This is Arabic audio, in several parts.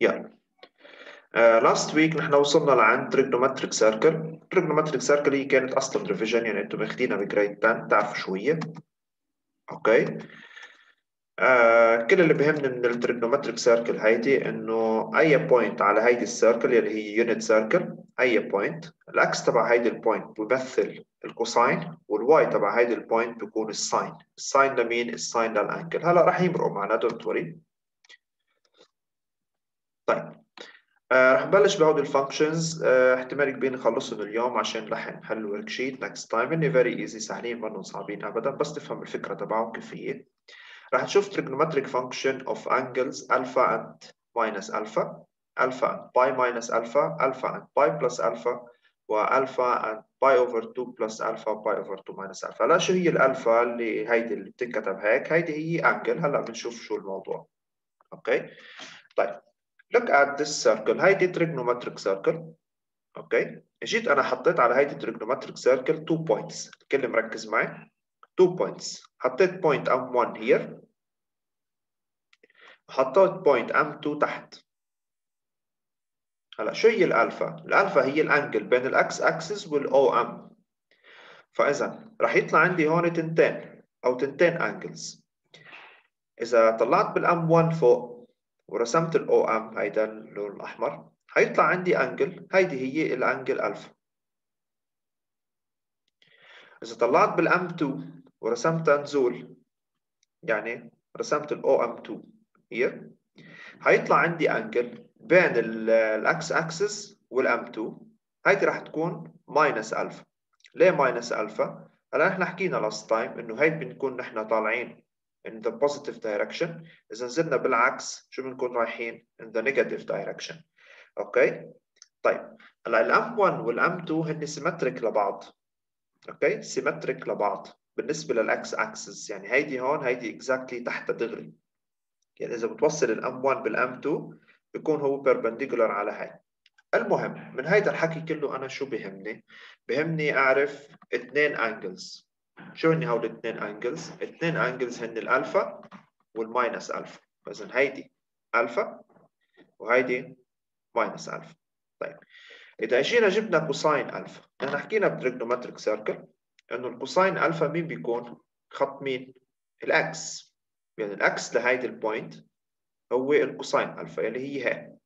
يلا last week نحن وصلنا لعند trigonometric circle trigonometric circle هي كانت أصلا revision يعني أنتم ماخذينها ب grade 10 تعرفوا شو هي okay آه كل اللي بهمني من ال trigonometric circle هيدي إنه أي point على هيدي ال circle اللي هي unit circle أي point ال x تبع هيدي ال point بيمثل ال cosine وال y تبع هيدي ال point بيكون ال sine ال sine لمين ال sine لل angle هلا رح يمرقوا معنا don't worry طيب. آه رح نبلش بهود ال functions آه احتمال كبير نخلصهم اليوم عشان رح نحل ال worksheet next time هني very easy سهلين منهم صعبين ابدا بس تفهم الفكرة تبعهم كيف هي رح نشوف trigonometric function of angles alpha and minus alpha alpha and pi minus alpha alpha and pi plus alpha و alpha and pi over 2 plus alpha pi over 2 minus alpha هلا شو هي الالفا اللي هيدي اللي بتنكتب هيك هيدي هي angle هلا بنشوف شو الموضوع okay طيب look at this circle هيدي trigonometric circle okay جيت أنا حطيت على هيدي trigonometric circle 2 points الكل مركز معي 2 points. حطيت point M1 here. حطيت point M2 تحت. هلا شو هي الألفا؟ الألفا هي ال angle بين ال x axis وال OM. فإذا رح يطلع عندي هون تنتين أو تنتين angles. إذا طلعت بال M1 فوق ورسمت ال OM هيدا اللون الأحمر حيطلع عندي angle هيدي هي ال angle alpha. إذا طلعت بال M2 ورسمتها نزول يعني رسمت ال OM2 here حيطلع عندي angle بين ال x axis وال M2 هيدي راح تكون minus alpha ليه minus alpha؟ هلا نحن حكينا last time إنه هيك بنكون نحن طالعين in the positive direction. إذا نزلنا بالعكس شو بنكون رايحين in the negative direction okay؟ طيب هلأ ال M1 وال M2 هن symmetric لبعض. okay؟ symmetric لبعض. بالنسبة للاكس اكسس يعني هيدي هون هيدي exactly تحت دغري. يعني إذا بتوصل ال M1 بال M2 بيكون هو perpendicular على هاي. المهم من هيدا الحكي كله أنا شو بهمني؟ بهمني أعرف اثنين angles شو هن هول الاثنين angles اثنين angles هن ال alpha وال minus alpha. فاذا هيدي ألفا وهيدي minus alpha. طيب إذا إجينا جبنا cosine alpha نحن حكينا ب trigonometric circle انه ال cosine alpha مين بيكون؟ خط مين؟ ال x. يعني ال x لهيدي ال point هو ال cosine alpha اللي هي هي.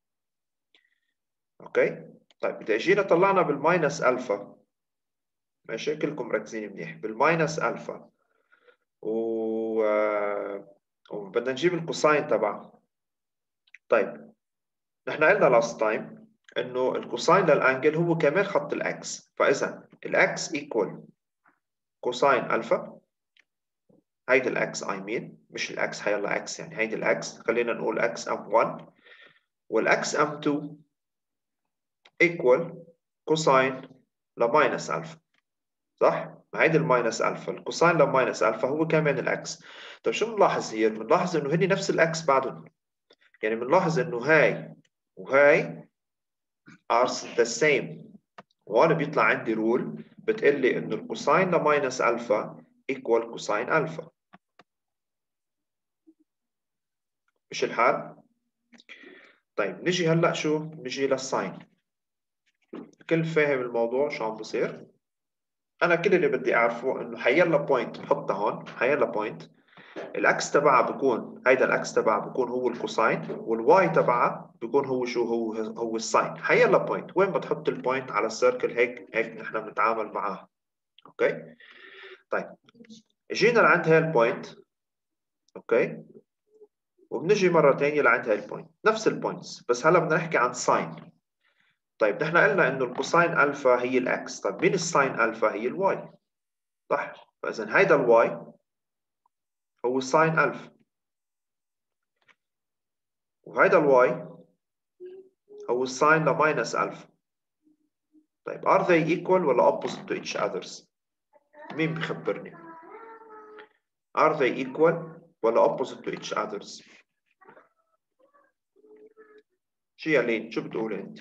okay؟ طيب إذا اجينا طلعنا بال minus alpha ماشي؟ كلكم مركزين منيح. بال minus alpha و وبدنا نجيب ال cosine تبعه. طيب نحن قلنا last time إنه ال cosine لل angle هو كمان خط ال x. فإذا ال x equal cosine alpha هيدي ال x اي مين مش ال x هيلا x يعني. هيدي ال x خلينا نقول x M1 وال x M2 equal cosine ل minus alpha صح؟ هيدي ال minus alpha ال cosine ل minus alpha هو كمان ال x طيب شو بنلاحظ هي؟ بنلاحظ إنه هني نفس ال x بعدهم يعني بنلاحظ إنه هاي وهاي are the same. وهون بيطلع عندي rule بتقول لي إنه ال cosine ل minus alpha equal cosine alpha مش الحال؟ طيب نجي هلأ شو؟ نجي لل sine الكل فاهم الموضوع شو عم بصير؟ أنا كل اللي بدي أعرفه إنه حيلا point بحطها هون حيلا point ال x تبعها بكون هيدا ال x تبعها بكون هو ال cosine وال y تبعها بكون هو شو هو هو ال sine. حيلا point وين بتحط ال point على ال circle هيك هيك نحن بنتعامل معها okay؟ طيب. جينا لعند هاي ال point okay؟ وبنجي مرة ثانية لعند هاي ال point نفس ال points بس هلا بدنا نحكي عن sine. طيب نحن قلنا إنه ال cosine alpha هي ال x طيب مين ال sine alpha؟ هي ال y صح؟ فإذا هيدا ال y هو sine alpha وهيدا ال y هو ال sine ل minus alpha طيب are they equal ولا opposite to each others مين بخبرني؟ Are they equal ولا opposite to each others شو يا لين شو بتقولي أنت؟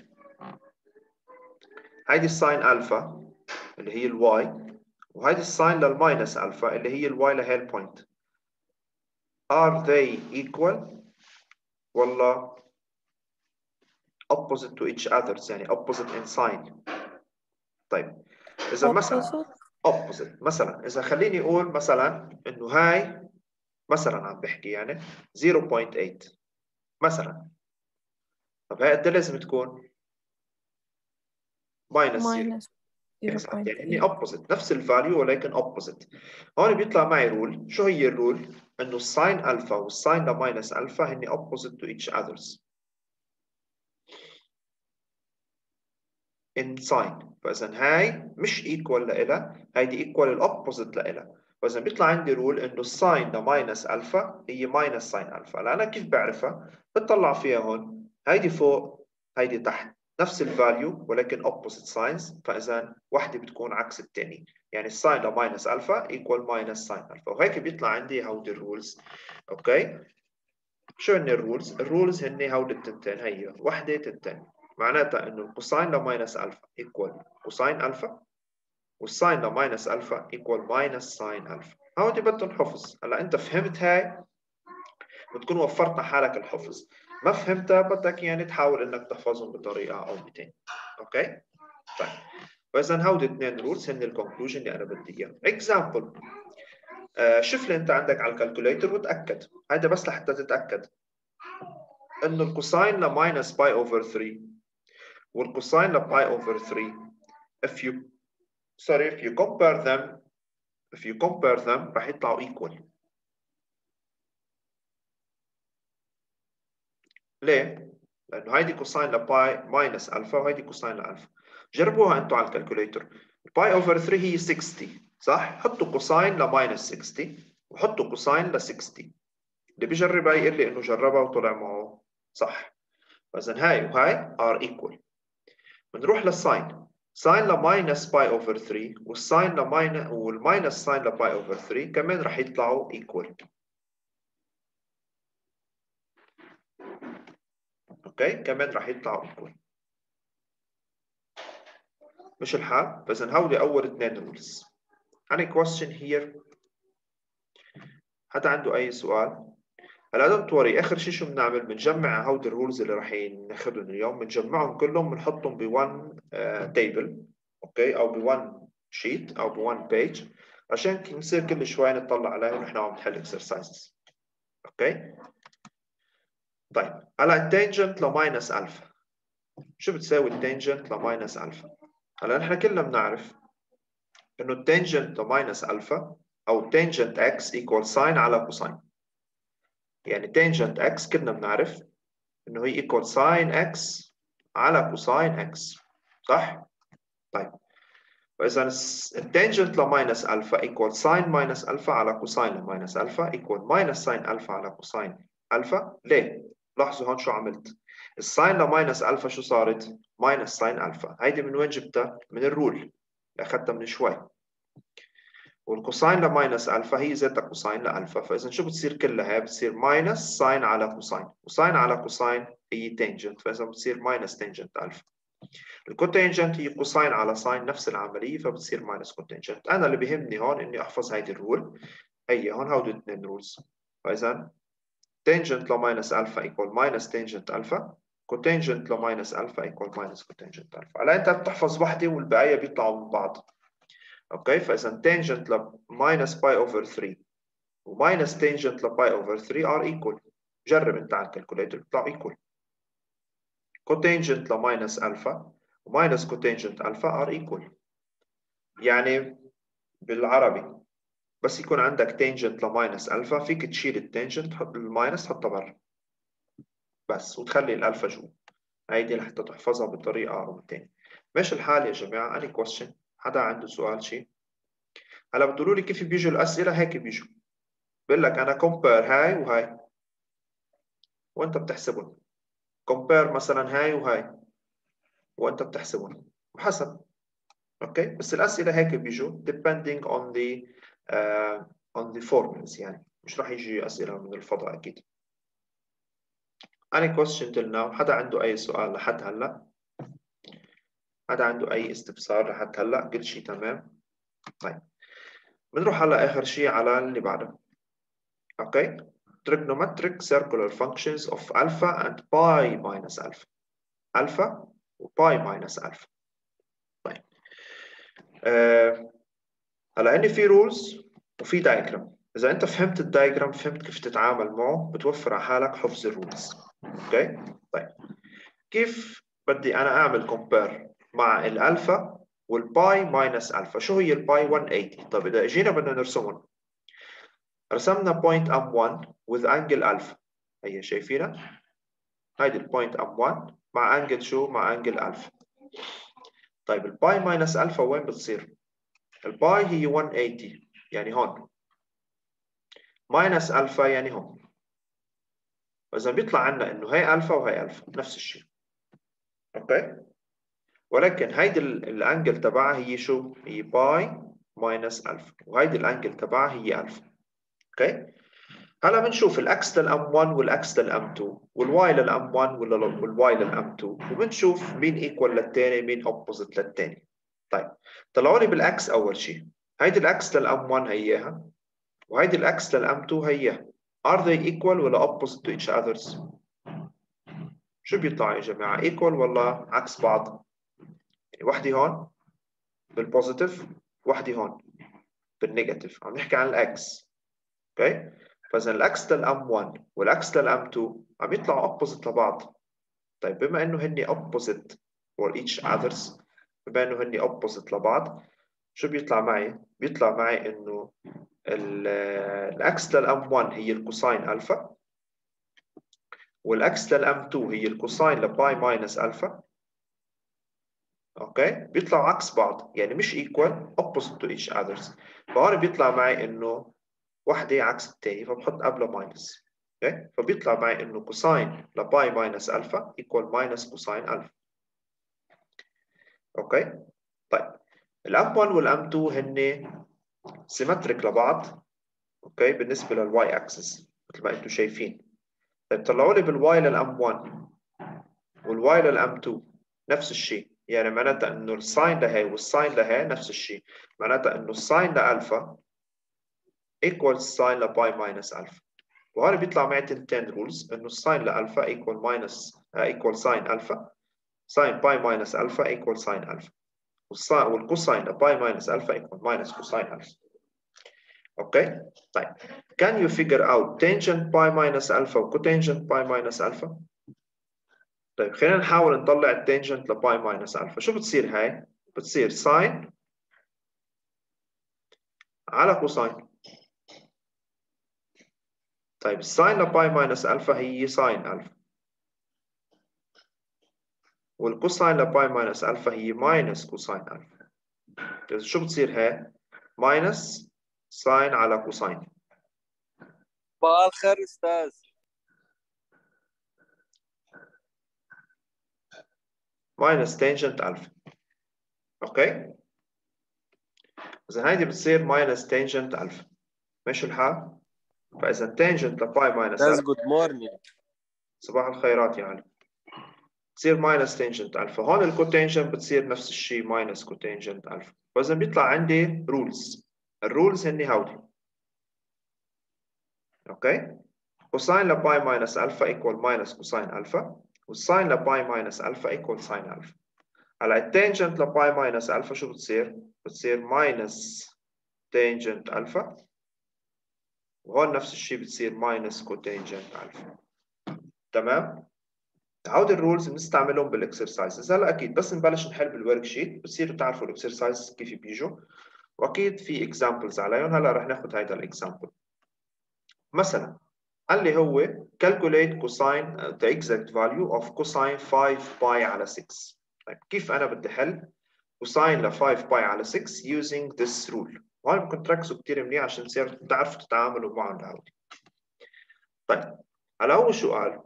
هيدي ال sine alpha اللي هي ال y وهيدي ال sine لل minus alpha اللي هي ال y لهي ال point are they equal? ولا opposite to each others يعني opposite in sign. طيب إذا مثلا opposite. مثلا إذا خليني أقول مثلا إنه هاي مثلا عم بحكي يعني 0.8 مثلا. طب هاي قد إيه لازم تكون؟ minus 0 minus. Exact. يعني هني 0.8 opposite نفس ال value ولكن opposite. هون بيطلع معي rule شو هي ال rule؟ إنه ال sine alpha وال sine ل minus alpha هني opposite to each others. In sign فإذا هاي مش equal لإلها هيدي equal ال opposite لإلها. فإذا بيطلع عندي rule إنه ال sine ل minus alpha هي minus sine alpha أنا كيف بعرفها؟ بطلع فيها هون. هيدي فوق هيدي تحت. نفس ال value ولكن opposite signs فإذا وحده بتكون عكس الثانية يعني ال sine ل minus alpha equal minus sine alpha وهيك بيطلع عندي هودي ال rules okay شو هن ال rules؟ ال rules هن هودي التنتين هي وحده تنتين. معناتها إنه ال cosine ل minus alpha equal cosine alpha وال sine ل minus alpha equal minus sine alpha هودي بدهم حفظ. هلا أنت فهمت هاي؟ بتكون وفرت حالك الحفظ. ما فهمتها بدك يعني تحاول إنك تحفظهم بطريقة أو بتين okay؟ طيب. فإذا هودي اثنين rules هن ال conclusion اللي أنا بدي اياه example آه شوف لي أنت عندك على ال calculator وتأكد. هذا بس لحتى تتأكد. إنه الكوساين لماينس باي اوفر 3 والكوساين لباي اوفر 3 if you sorry if you compare them if you compare them راح يطلعوا equal. ليه؟ لأنه هيدي cosine ل pi minus alpha وهيدي cosine ل alpha جربوها أنتم على ال calculator pi over 3 هي 60 صح؟ حطوا cosine ل minus 60 وحطوا cosine ل 60 اللي بيجربها يقول لي إنه جربها وطلع معه صح. فإذا هاي وهاي are equal بنروح للساين ساين لماينس باي اوفر 3 والساين لماينس والماينس ساين لباي اوفر 3 كمان رح يطلعوا equal okay؟ كمان رح يطلعوا equal مش الحال. فاذا هودي أول اثنين rules any question here? حدا عنده أي سؤال؟ هلا don't worry آخر شيء شو بنعمل؟ بنجمع هودي ال rules اللي راح ناخذهم اليوم. بنجمعهم كلهم بنحطهم ب one table okay؟ أو ب one sheet أو ب one page عشان نصير كل شوي نطلع عليها ونحن عم نحل exercises okay؟ طيب هلا ال tangent ل minus alpha شو بتساوي ال tangent ل minus alpha هلا نحن كلنا بنعرف إنه ال tangent ل minus alpha أو tangent x equal sine على cosine يعني tangent x كلنا بنعرف إنه هي equal sine x على cosine x صح؟ طيب فاذا ال tangent ل minus alpha equal sine minus alpha على cosine ل minus alpha equal minus sine alpha على cosine alpha ليه؟ لاحظوا هون شو عملت. ال sine ل minus alpha شو صارت؟ minus sine alpha. هيدي من وين جبتها؟ من ال rule. اللي أخذتها من شوي. وال cosine ل minus alpha هي ذاتها cosine ل alpha فإذا شو بتصير كلها؟ بتصير minus sine على cosine. و sine على cosine هي tangent فإذا بتصير minus tangent alpha. ال cotangent هي cosine على sine نفس العملية فبتصير minus cotangent أنا اللي بيهمني هون إني أحفظ هيدي ال rule. هي هون هودي اثنين rules فإذا tangent ل minus alpha equal minus tangent alpha cotangent ل minus alpha equal minus cotangent alpha هلا أنت بتحفظ وحده والبقيه بيطلعوا من بعض. okay؟ فإذا tangent ل minus pi over 3 و minus tangent ل pi over 3 are equal جرب انت على ال calculator بيطلع equal cotangent ل minus alpha و minus cotangent alpha are equal يعني بالعربي بس يكون عندك tangent ل minus alpha فيك تشيل ال tangent تحط ال minus تحطها برا. بس وتخلي الالفا جوا. هيدي لحتى تحفظها بطريقة أو بالتانية ماشي الحال يا جماعة؟ any question. حدا عنده سؤال شيء هلا بتقولوا لي كيف بيجوا الأسئلة؟ هيك بيجوا. بقول لك أنا compare هاي وهاي. وأنت بتحسبهم. compare مثلا هاي وهاي. وأنت بتحسبهم. وحسب okay؟ بس الأسئلة هيك بيجوا depending on the on the formulas يعني. مش راح يجي أسئلة من الفضاء أكيد. Any question till now حدا عنده أي سؤال لحد هلأ؟ حدا عنده أي استفسار لحد هلأ؟ كل شيء تمام؟ طيب. بنروح هلأ آخر شيء على اللي بعده. okay trigonometric circular functions of alpha and pi minus alpha. Alpha و pi minus alpha. طيب. آه. هلا عندي في rules وفي diagram إذا أنت فهمت ال diagram فهمت كيف تتعامل معه بتوفر على حالك حفظ ال rules okay طيب. كيف بدي أنا أعمل compare مع ال alpha وال pi minus alpha؟ شو هي ال pi 180 طيب إذا إجينا بدنا نرسمهم رسمنا point M 1 with angle alpha. هي شايفينها؟ هيدي ال point M 1 مع angle شو؟ مع angle alpha. طيب ال pi minus alpha وين بتصير؟ ال pi هي 180 يعني هون. minus alpha يعني هون. فاذا بيطلع عنا إنه هي الفا وهي الفا نفس الشيء. okay ولكن هيدي ال angle تبعها هي شو؟ هي pi minus alpha وهيدي ال angle تبعها هي alpha okay هلا بنشوف ال x لل M 1 وال x لل M 2 وال y لل M 1 وال y لل M 2 وبنشوف مين equal للثاني مين opposite للثاني طيب طلعوا لي بالاكس أول شيء. هيدي الاكس للأم 1 هياها وهيدي الاكس للأم 2 هياها. Are they equal ولا opposite to each others شو بيطلع يا جماعة؟ equal ولا عكس بعض؟ يعني وحده هون بالبوزيتيف وحده هون بالنيجاتيف عم نحكي عن الاكس أوكي فإذا الاكس للأم 1 والاكس للأم 2 عم يطلعوا اوبوزيت لبعض. طيب بما إنه هن opposite for each others بما انه هن opposite لبعض. شو بيطلع معي؟ بيطلع معي إنه ال x لل M 1 هي ال cosine alpha والأكس للام 2 هي الكوساين لباي ماينس الفا أوكي؟ بيطلعوا عكس بعض يعني مش equal opposite to each others. فهون بيطلع معي إنه وحدة عكس الثانية فبحط قبله minus okay؟ فبيطلع معي إنه cosine ل pi minus alpha equal minus cosine alpha okay؟ طيب. ال M 1 وال M 2 هن symmetric لبعض. okay؟ بالنسبة لل y axis مثل ما أنتم شايفين. طيب طلعوا لي بالواي للأم 1 والواي للأم 2 نفس الشيء. يعني معناتها إنه ال sine لهي وال sine لهي نفس الشيء. معناتها إنه ال sine ل alpha equals sine ل pi minus alpha. وهذا بيطلع معي تنتين rules إنه ال sine ل alpha equal minus equal sine alpha. sine pi minus alpha equal sine alpha وال cosine ل pi minus alpha equal minus cosine alpha okay طيب can you figure out tangent pi minus alpha و cotangent pi minus alpha? طيب خلينا نحاول نطلع ال tangent ل pi minus alpha شو بتصير هاي؟ بتصير sine على cosine طيب ال sine ل pi minus alpha هي sine alpha وال cosine ل pi minus alpha هي minus cosine alpha. شو بتصير هاي minus sine على cosine صباح الخير أستاذ. minus tangent alpha. okay؟ إذا هيدي بتصير minus tangent alpha. ماشي الحال؟ فإذا tangent ل pi minus أستاذ good morning صباح الخيرات يا علي. بتصير minus tangent alpha هون ال cotangent بتصير نفس الشيء minus cotangent alpha فإذا بيطلع عندي rules ال rules هني هودي. okay cosine ل pi minus alpha equal minus cosine alpha وال sine ل pi minus alpha equal sine alpha هلا ال tangent ل pi minus alpha شو بتصير؟ بتصير minus tangent alpha وهون نفس الشيء بتصير minus cotangent alpha تمام؟ هودي ال rules بنستعملهم بال exercises. هلا أكيد بس نبلش نحل بال worksheet بتصيروا تعرفوا ال exercise كيف بيجوا. وأكيد في examples عليهم. هلا رح ناخذ هيدا ال example مثلا قال لي هو calculate cosine the exact value of cosine 5 pi على 6 طيب كيف أنا بدي حل cosine ل 5 pi على 6 using this rule وهي ممكن تركزوا كثير منيح عشان تصير تعرفوا تتعاملوا معهم لهودي. طيب هلا هو شو قال؟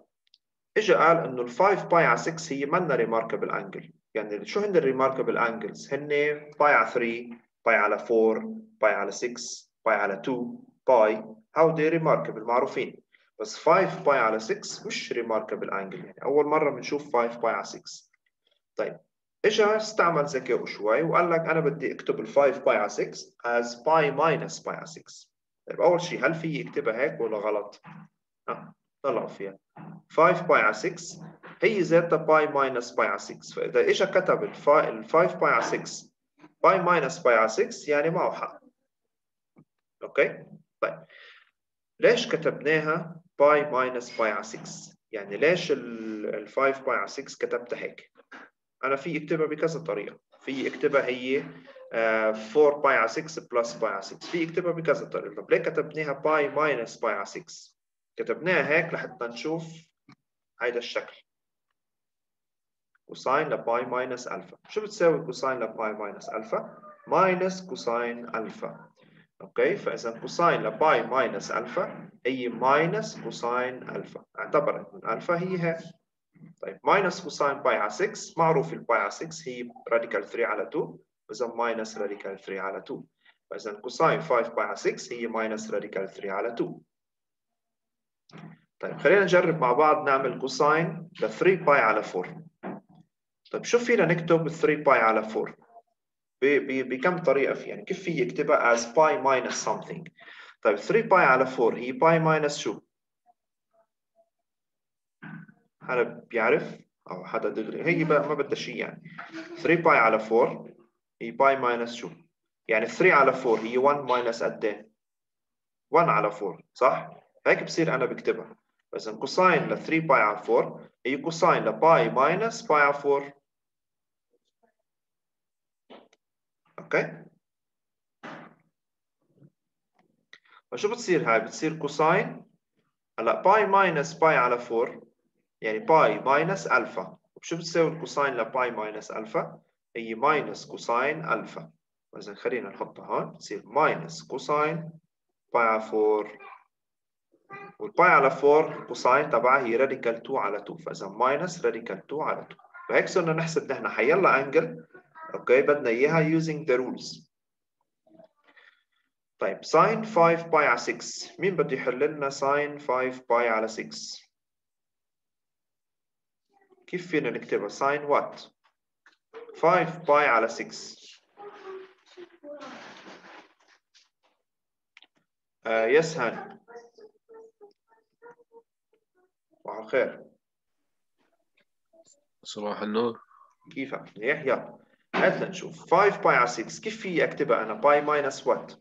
اجى قال إنه ال 5 pi على 6 هي منا remarkable angle. يعني شو هن ال remarkable angles؟ هن pi على 3 pi على 4 pi على 6 pi على 2 pi هودي remarkable معروفين. بس 5 pi على 6 مش remarkable angle يعني أول مرة بنشوف 5 pi على 6 طيب. اجى استعمل ذكائه شوي وقال لك أنا بدي أكتب ال 5 pi على 6 as pi minus pi على 6 طيب أول شيء هل في اكتبها هيك ولا غلط؟ آه. طلعوا فيها. 5 pi على 6 هي ذاتها pi minus pi على 6 فإذا اجى كتب ال 5 pi على 6 pi minus pi على 6 يعني معه حق okay طيب. ليش كتبناها pi minus pi على 6 يعني ليش ال 5 pi على 6 كتبتها هيك؟ أنا في اكتبها بكذا طريقة. في اكتبها هي 4 pi على 6 plus pi على 6 في اكتبها بكذا طريقة. طب ليه كتبناها pi minus pi على 6 كتبناها هيك لحتى نشوف هيدا الشكل. cosine ل pi minus alpha. شو بتساوي cosine ل pi minus alpha؟ minus cosine alpha. okay؟ فإذا cosine ل pi minus alpha هي minus cosine alpha. اعتبرت من ألفا هي هيك. طيب minus cosine pi على 6 معروف ال pi على 6 هي radical 3 على 2 إذا minus radical 3 على 2 فإذا cosine 5 pi على 6 هي minus radical 3 على 2 طيب خلينا نجرب مع بعض نعمل cosine ل 3 pi على 4 طيب شو فينا نكتب 3 pi على 4 بكم طريقة في؟ يعني كيف في اكتبها as pi minus something طيب 3 pi على 4 هي pi minus شو؟ حدا بيعرف؟ أو حدا دغري هي ما بدها شيء يعني. 3 pi على 4 هي pi minus شو؟ يعني 3 على 4 هي 1 minus قد إيه؟ 1 على 4 صح؟ هيك بصير أنا بكتبها. اذا cosine ل 3 pi على 4 هي cosine ل pi minus pi على 4 okay؟ فشو بتصير هاي؟ بتصير cosine هلأ pi minus pi على 4 يعني pi minus alpha وشو بتساوي ال cosine ل pi minus alpha هي minus cosine alpha اذا خلينا نحطها هون. بتصير minus cosine pi على 4 وال pi على 4 ال cosine تبعها هي radical 2 على 2 فإذا minus radical 2 على 2 فهيك صرنا نحسب نحن. حيلا angle okay بدنا إياها using the rules. طيب sine 5 pi على 6 مين بده يحل لنا sine 5 pi على 6 كيف فينا نكتبها؟ sine what 5 pi على 6 آه yes هاني. صباح الخير. صباح النور. كيفك منيح يلا هات لنشوف 5 pi على 6 كيف في أكتبها أنا؟ pi minus what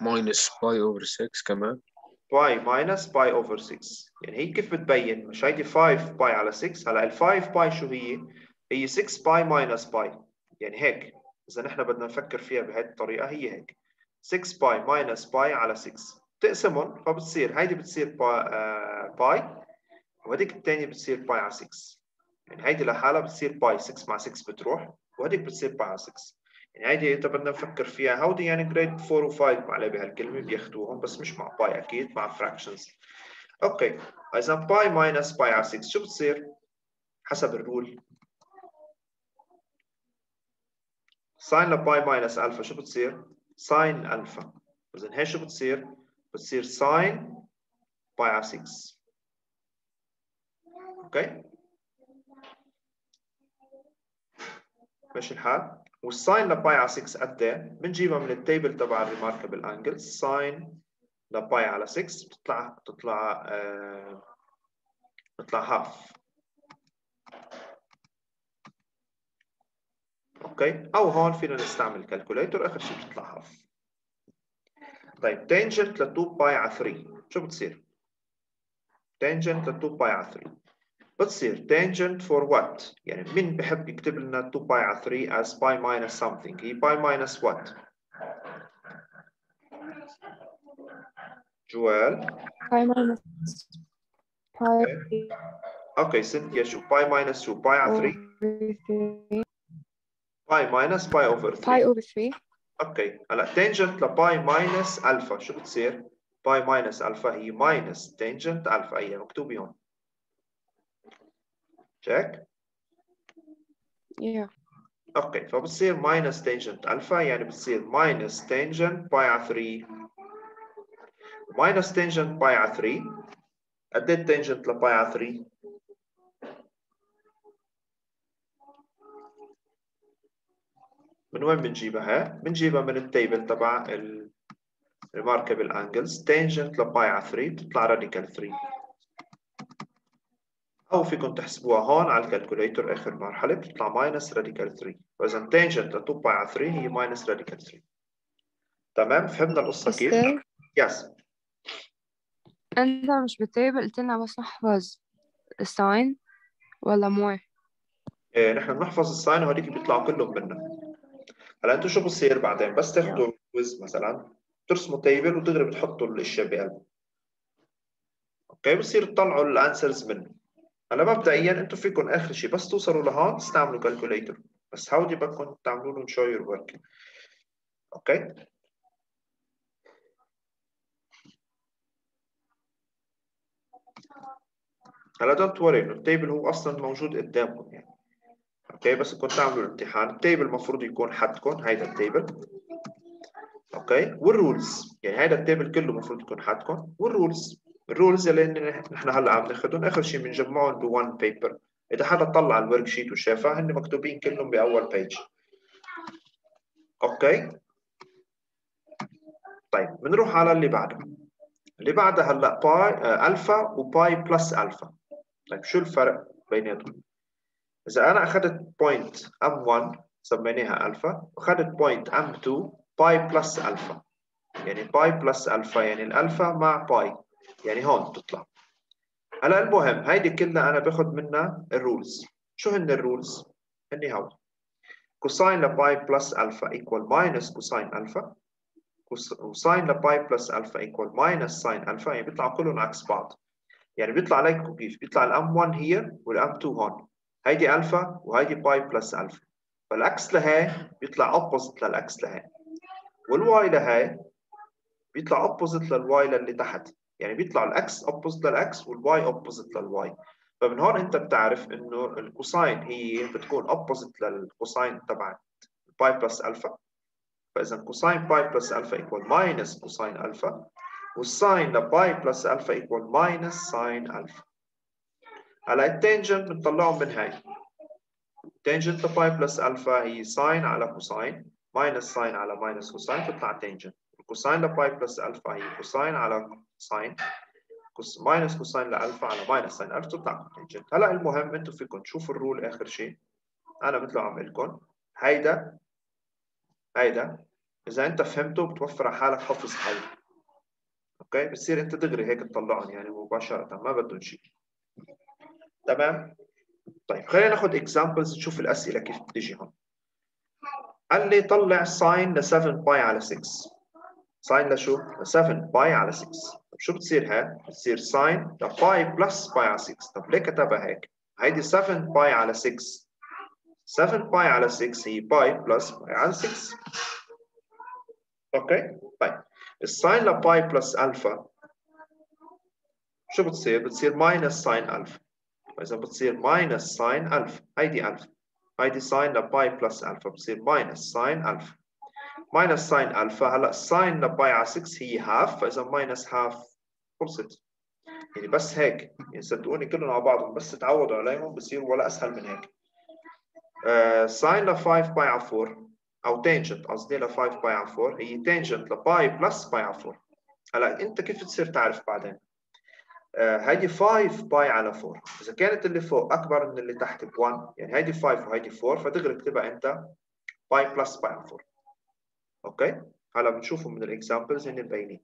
minus pi over 6 كمان. pi minus pi over 6 يعني هي كيف بتبين؟ مش هيدي 5 pi على 6 هلا ال 5 pi شو هي؟ هي 6 pi minus pi يعني هيك. إذا نحن بدنا نفكر فيها بهذه الطريقة هي هيك. 6 pi minus pi على 6 تقسمهم فبتصير هيدي بتصير pi, آه pi وهذيك الثانية بتصير pi على 6 يعني هيدي لحالها بتصير pi 6 مع 6 بتروح وهذيك بتصير pi على 6 يعني هيدي إذا بدنا نفكر فيها هودي يعني grade 4 و5 عليه بهالكلمه بياخذوهم بس مش مع pi أكيد مع fractions okay اذا pi minus pi على 6 شو بتصير؟ حسب ال rule sine ل pi minus alpha شو بتصير؟ sine alpha اذا هي شو بتصير؟ بتصير sine pi على 6 okay ماشي الحال. وال sine ل pi على 6 قد إيه؟ بنجيبها من ال table تبع ال remarkable angles sine ل pi على 6 بتطلع بتطلع آه بتطلع half okay أو هون فينا نستعمل calculator آخر شيء بتطلع half طيب tangent ل 2 pi على 3 شو بتصير؟ tangent ل 2 pi على 3 بتصير tangent for what؟ يعني مين بحب يكتب لنا 2 pi على 3 as pi minus something؟ هي pi minus what؟ جويل. pi minus pi okay سينتيا شو pi minus شو pi على 3 pi minus pi over 3 pi over 3 okay. هلا tangent ل pi minus alpha شو بتصير؟ pi minus alpha هي minus tangent alpha هي مكتوبه هون. check. Yeah. okay. فبتصير minus tangent alpha يعني بتصير minus tangent pi على 3 minus tangent pi على 3 قد إيه ال tangent ل pi على 3 من وين بنجيبها؟ ها؟ بنجيبها من ال table تبع remarkable angles. tangent ل pi على 3 بتطلع radical 3 أو فيكم تحسبوها هون على ال calculator آخر مرحلة بتطلع minus radical 3 فإذا tangent ل 2 pi على 3 هي minus radical 3 تمام؟ فهمنا القصة كيف؟ yes أنت مش بال table قلت لنا بس نحفظ ال sine ولا more إيه نحن بنحفظ ال sine وهذيك بيطلعوا كلهم منا هلا أنتم شو بصير بعدين؟ بس تاخذوا quiz مثلا ترسموا table ودغري بتحطوا الأشياء بقلبه okay؟ بصير تطلعوا ال answers منه. هلا مبدئيا أنتم فيكم آخر شيء بس توصلوا لهون تستعملوا calculator بس حاولوا بدكم تعملوا لهم show your work okay؟ هلا don't worry انه ال table هو أصلا موجود قدامكم يعني. okay بس كنت تعملوا الامتحان. ال table المفروض يكون حدكم هيدا ال table. okay وال rules. يعني هيدا ال table كله المفروض يكون حدكم وال rules. ال rules اللي نحن هلأ عم ناخذهم آخر شيء بنجمعهم ب one paper إذا حدا طلع ال worksheet وشافها هن مكتوبين كلهم بأول page okay طيب بنروح على اللي بعده. اللي بعدها هلأ pi alpha و pi plus alpha طيب شو الفرق بيناتهم إذا أنا أخذت point M1 سميناها الفا وأخذت point M2 pi plus alpha يعني pi plus alpha يعني الألفا مع pi يعني هون بتطلع هلا المهم هيدي كلها أنا باخذ منها ال rules شو هن ال rules هني هون cosine ل pi plus alpha equal minus cosine alpha و sine ل pi plus alpha equal minus sine alpha يعني بيطلعوا كلهم عكس بعض. يعني بيطلع لكم كيف بيطلع ال M 1 هي وال M 2 هون. هيدي ألفا وهيدي pi plus alpha. فال x لهي بيطلع opposite لل x لهي. وال y لهي بيطلع opposite لل y للي تحت. يعني بيطلع الأكس اوبوزيت للأكس والواي اوبوزيت للواي. فمن هون أنت بتعرف إنه ال cosine هي بتكون opposite لل cosine تبع pi plus alpha فإذا cosine pi plus alpha equal minus cosine alpha وال sine ل pi plus alpha equal minus sine alpha هلا ال tangent بنطلعهم من هاي. tangent ل pi plus alpha هي sine على cosine minus sine على minus cosine تطلع tangent. ال cosine ل pi plus alpha هي cosine على sine cos minus cosine ل alpha على minus sine alpha تطلع tangent. هلا المهم أنتم فيكم تشوفوا ال rule آخر شيء. أنا مثل ما عم قلكم هيدا هيدا. إذا أنت فهمته بتوفر على حالك حفظ حي okay؟ بتصير أنت دغري هيك تطلعهم يعني مباشرة ما بدهم شيء. تمام؟ طيب خلينا ناخذ examples نشوف الأسئلة كيف بتجي هون قال لي طلع ساين ل 7 باي على 6 ساين لشو؟ ل 7 باي على 6 طب شو بتصير هاي؟ بتصير sine ل pi plus pi على 6 طب ليه كتبها هيك؟ هيدي 7 pi على 6 7 pi على 6 هي pi plus pi على 6 okay طيب. ال sine ل pi plus alpha شو بتصير؟ بتصير minus sine alpha فاذا بتصير minus sine alpha هيدي الفا هيدي sine ل pi plus alpha بتصير minus sine alpha minus sine alpha هلا sine ل pi على 6 هي half فاذا minus half خلصت. يعني بس هيك. يعني صدقوني كلهم على بعضهم. بس تعودوا عليهم. بصير ولا أسهل من هيك. sine ل 5 pi على 4 أو tangent قصدي ل 5 pi على 4 هي tangent ل pi plus pi على 4 هلا أنت كيف تصير تعرف بعدين؟ هيدي 5 pi على 4 إذا كانت اللي فوق أكبر من اللي تحت ب 1 يعني هيدي 5 وهيدي 4 فدغري اكتبها أنت pi plus pi على 4 okay؟ هلا بنشوفهم من ال examples هن مبينين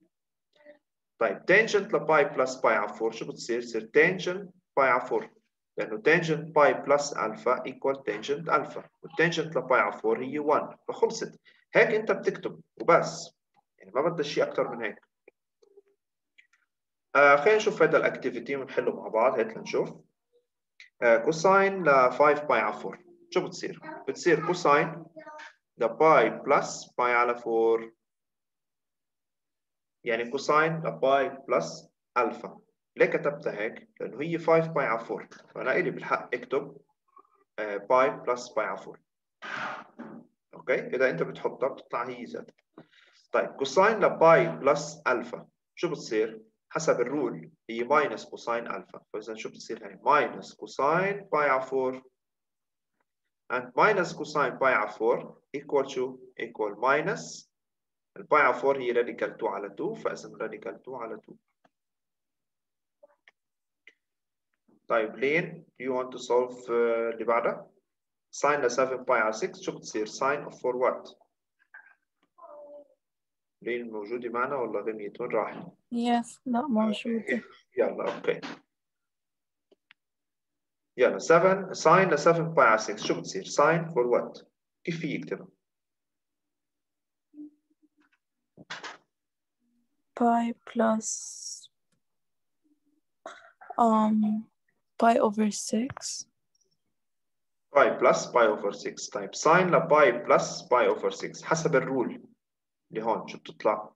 طيب tangent ل pi plus pi على 4 شو بتصير؟ تصير tangent pi على 4 لأنه tangent pi plus alpha equal tangent alpha وال tangent ل pi على 4 هي 1 فخلصت. هيك أنت بتكتب وبس. يعني ما بدها شيء أكثر من هيك. آه خلينا نشوف هذا ال activity ونحله مع بعض. هات لنشوف. آه cosine ل 5 pi على 4 شو بتصير؟ بتصير cosine ل pi plus pi على 4 يعني cosine ل pi plus alpha ليه كتبتها هيك؟ لأنه هي 5 pi على 4 فأنا إلي بالحق أكتب آه pi plus pi على 4 okay؟ إذا أنت بتحطها بتطلع هي ذاتها طيب cosine ل pi plus alpha شو بتصير؟ حسب ال rule هي minus cosine alpha فإذا شو بتصير هي؟ minus cosine pi على 4 and minus cosine باي على 4 equal شو؟ equal minus. الباي على 4 هي راديكال 2 على 2 فإذا راديكال 2 على 2 طيب لين؟ You want to solve اللي بعدها ل 7 باي على 6 شو بتصير؟ Sin of 4 what لين موجودة معنا ولا غميت وين راحت يس لا موجودة يلا أوكي. يلا 7 sin ل 7 pi على 6 شو بتصير؟ sin for what كيف في يكتبها pi plus um pi over 6 pi plus pi over 6 طيب sine ل pi plus pi over 6 حسب ال rule اللي هون شو بتطلع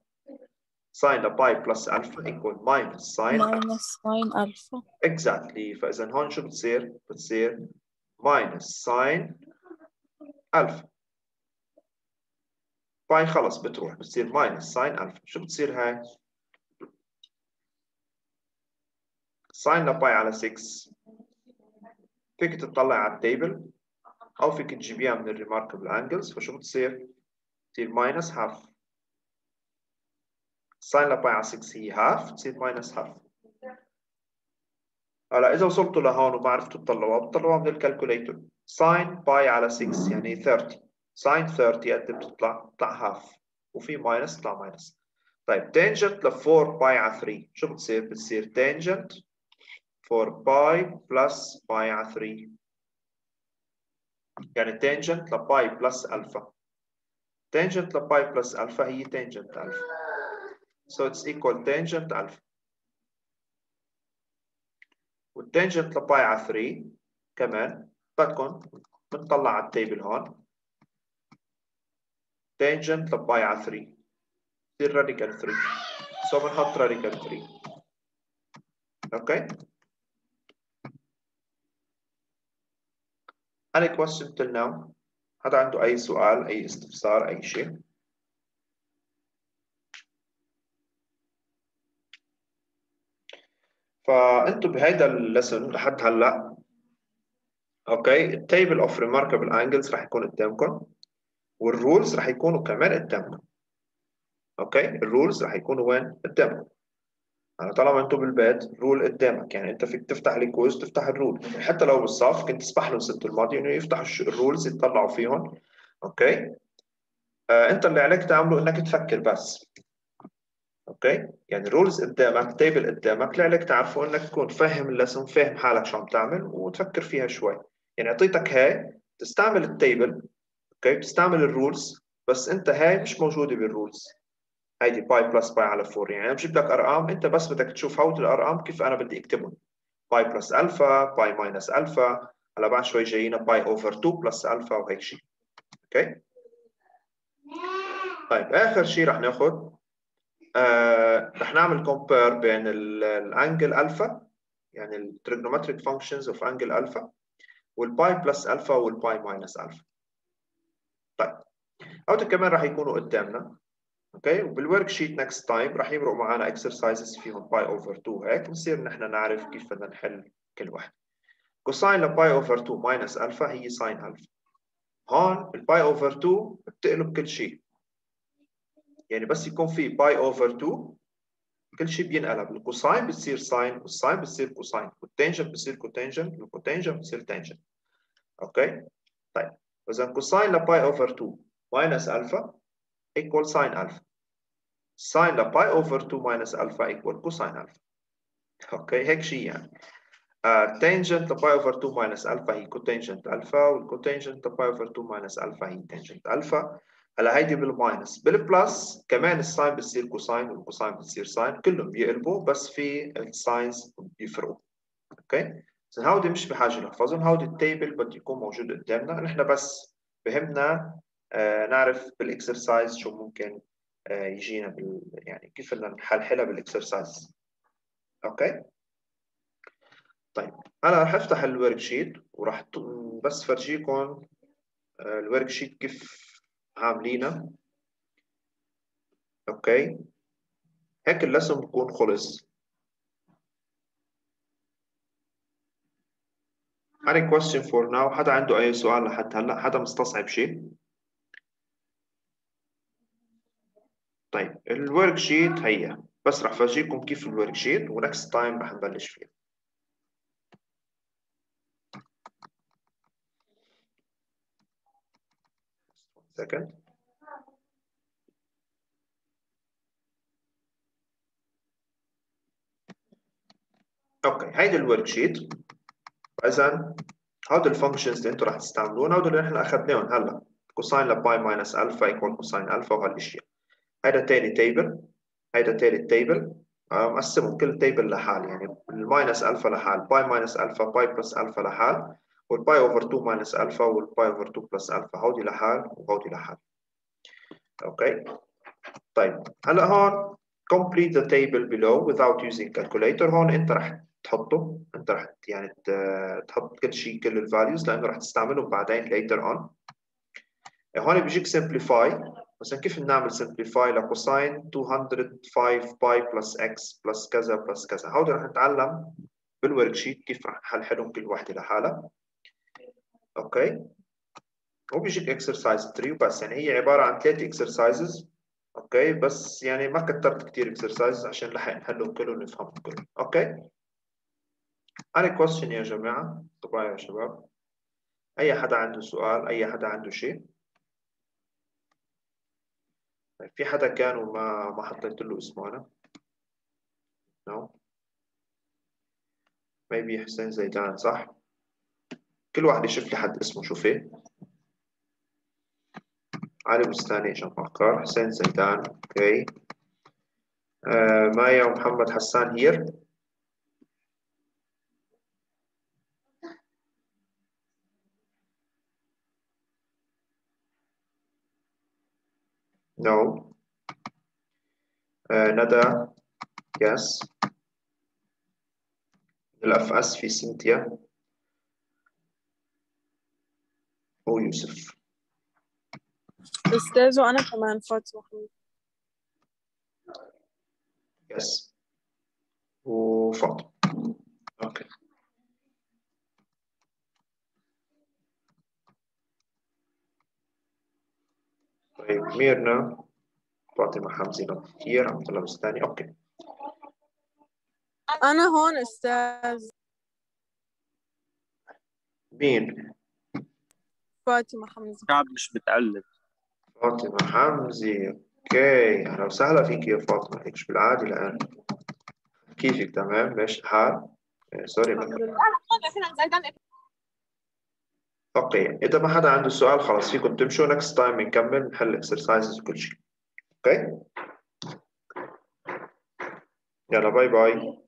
sine ل pi plus alpha equal minus sine minus sin alpha. exactly فاذا هون شو بتصير بتصير minus sine alpha باي خلص بتروح بتصير minus sine alpha شو بتصير هاي sine ل pi على 6 فيك تطلع على ال table أو فيك تجيبيها من ال remarkable angles فشو بتصير تصير minus half sine ل pi على 6 هي half تصير minus half. هلا إذا وصلتوا لهون وما عرفتوا تطلعوها بتطلعوها من ال calculator sine pi على 6 يعني 30 sine 30 قد بتطلع؟ بتطلع half. وفي minus بتطلع minus. طيب tangent ل 4 pi على 3 شو بتصير؟ بتصير tangent 4 pi plus pi على 3 يعني tangent ل pi plus alpha tangent ل pi plus alpha هي tangent alpha so it's equal tangent alpha. وال tangent ل pi على 3 كمان بدكم بنطلع على ال table هون. tangent ل pi على 3 بصير radical 3 so بنحط radical 3 okay Any question till now? حدا عنده أي سؤال أي استفسار أي شيء؟ فأنتم بهيدا ال lesson لحد هلأ okay؟ ال table of remarkable angles رح يكون قدامكم وال rules رح يكونوا كمان قدامكم. okay؟ ال rules رح يكونوا وين؟ قدامكم. أنا طالما أنتم بالبيت ال rule قدامك. يعني أنت فيك تفتح ال quiz تفتح ال rule. حتى لو بالصف كنت تسمح لهم السبت الماضي إنه يفتحوا ال rules يطلعوا فيهم. okay؟ آه أنت اللي عليك تعمله إنك تفكر بس. okay؟ يعني ال rules قدامك table قدامك اللي عليك تعرفه إنك تكون فاهم ال lesson فاهم حالك شو عم تعمل وتفكر فيها شوي. يعني أعطيتك هاي تستعمل ال table okay؟ بتستعمل ال rules بس أنت هاي مش موجودة بال rules هيدي pi plus pi على 4 يعني أنا بجيب لك أرقام أنت بس بدك تشوف هود الأرقام كيف أنا بدي أكتبهم. pi plus alpha pi minus alpha هلا بعد شوي جايين pi over 2 plus alpha وهيك شيء okay؟ طيب آخر شيء رح ناخذ آه رح نعمل compare بين ال angle alpha يعني ال trigonometric functions of angle alpha وال pi plus alpha وال pi minus alpha طيب. هودي كمان رح يكونوا قدامنا. okay وبال worksheet next time رح يمرقوا معنا exercises فيهم pi over 2 هيك بنصير نحن نعرف كيف بدنا نحل كل واحد. cosine ل pi over 2 minus alpha هي sine alpha هون ال pi over 2 بتقلب كل شيء. يعني بس يكون في pi over 2 كل شيء بينقلب ال cosine بتصير sine وال sine بتصير cosine وال tangent بتصير cotangent وال cotangent بتصير tangent okay طيب إذا cosine ل pi over 2 minus alpha equal sine alpha. Sine ل pi over 2 minus alpha equal cosine alpha. okay هيك شيء يعني. Tangent ل pi over 2 minus alpha هي cotangent alpha وال cotangent ل pi over 2 minus alpha هي tangent alpha. هلا هيدي بال minus. بال plus كمان ال sine بتصير cosine وال cosine بتصير sine كلهم بيقلبوا بس في ال signs بيفرقوا. okay؟ هودي مش بحاجة نحفظهم هودي ال table بده يكون موجود قدامنا. نحن بس بهمنا آه نعرف بال exercise شو ممكن آه يجينا بال يعني كيف بدنا نحلحلها بال exercise. okay؟ طيب أنا رح أفتح ال worksheet وراح بس فرجيكم آه ال worksheet كيف عاملينها. okay. هيك ال lesson بكون خلص. Any question for now حدا عنده أي سؤال لحد هلأ؟ حدا مستصعب شيء؟ طيب ال worksheet هي. بس راح فرجيكم كيف ال worksheet و next time راح نبلش فيها second. okay هيدي ال worksheet اذا هودي ال functions اللي أنتم راح تستعملون هودي اللي إحنا أخذناهم هلا. cosine ل pi minus alpha equal cosine alpha وهالاشياء هيدا تاني table هيدا تالت table مقسمهم كل table لحال يعني ال minus alpha لحال pi minus alpha pi plus alpha لحال. وال pi over 2 minus alpha وال pi over 2 plus alpha. هودي لحال وهودي لحال. okay. طيب. هلا هون complete the table below without using calculator. هون انت رح تحطه. انت رح يعني تحط كل شيء كل ال values لأنه رح تستعملهم بعدين later on. هون بيجيك simplify. مثلا كيف بنعمل simplify ل cosine 205 pi plus x plus كذا plus كذا. هودي رح نتعلم بال worksheet كيف رح نحلهم كل وحدة لحالها. okay وبيجيك exercise 3 وبس يعني هي عبارة عن ثلاث exercises okay بس يعني ما كترت كثير اكسرسايز عشان لحق نحلهم كلهم ونفهمهم كلهم okay أنا question يا جماعة؟ طبعا يا شباب. أي حدا عنده سؤال؟ أي حدا عنده شيء؟ طيب في حدا كان وما ما حطيت له اسمه أنا؟ No. Maybe حسين زيدان صح؟ كل واحد يشوف لي حد اسمه شوفي علي بستاني عشان أفكر حسين زيدان أوكي. آه مايا ومحمد حسان هير No. Uh, ندى. Yes. الأف أس في سينتيا ويوسف أستاذ وأنا كمان فاطمة حميد. Yes. وفاطمة. أوكي طيب ميرنا. فاطمة حمزي نوت كتير عبد الله بستاني أوكي أنا هون أستاذ. مين؟ فاطمة حمزة. شعب مش متعلم فاطمة حمزي okay. أهلا وسهلا فيك يا فاطمة هيك مش بالعادي الآن كيفك؟ تمام. ماشي. الحال؟ إيه، sorry. okay. إذا ما حدا عنده سؤال خلاص فيكم تمشوا. next time بنكمل نحل exercises وكل شيء. okay؟ يلا bye bye